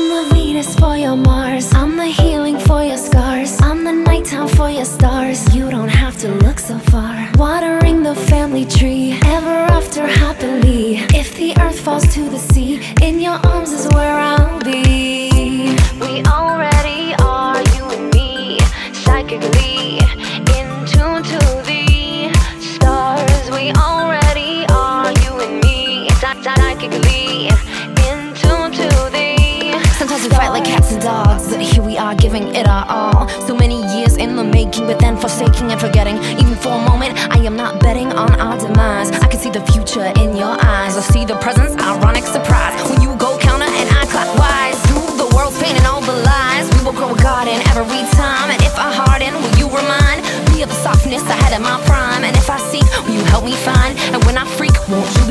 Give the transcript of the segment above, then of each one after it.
Venus for your Mars. I'm the healing for your scars. I'm the nighttime for your stars. You don't have to look so far. Watering the family tree, ever after happily. If the earth falls to the sea, in your arms is where I'll be. We already are, you and me, psychically in tune to the stars. We already are giving it our all. So many years in the making, but then forsaking and forgetting. Even for a moment, I am not betting on our demise. I can see the future in your eyes. I see the presence, ironic surprise. When you go counter and I clockwise, through the world's pain and all the lies, we will grow a garden every time. And if I harden, will you remind me of the softness I had in my prime? And if I seek, will you help me find? And when I freak, won't you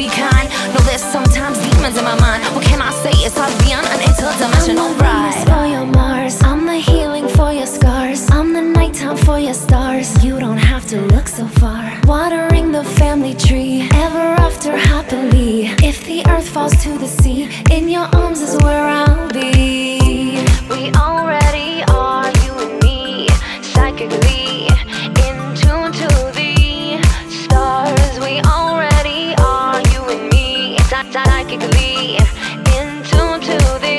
for your stars. You don't have to look so far. Watering the family tree, ever after happily. If the earth falls to the sea, in your arms is where I'll be. We already are, you and me, psychically in tune to the stars. We already are, you and me, psychically in tune to the.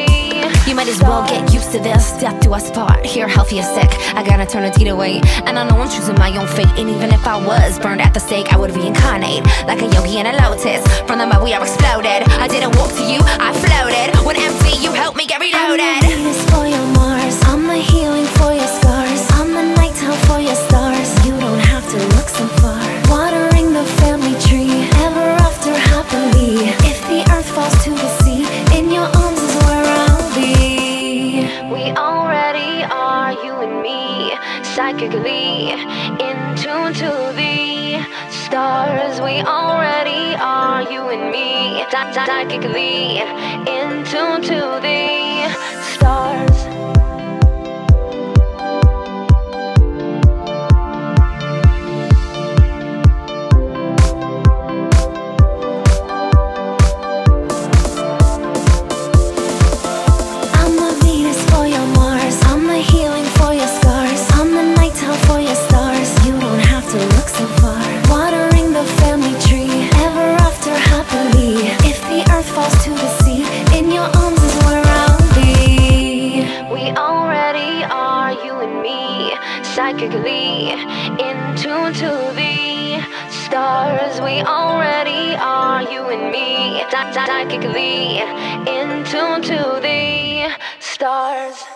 You might as well get used to this. Death do us part. Here, healthy or sick. I got eternity to wait. And I know I'm choosing my own fate. And even if I was burned at the stake, I would reincarnate. Like a yogi in a lotus. From the mud we are exploded. I didn't walk to you, I floated. When empty, you helped me get reloaded. Psychically in tune to the stars. We already are, you and me, psychically in tune to the stars. Psychically in tune to the stars. We already are, you and me, psychically in tune to the stars.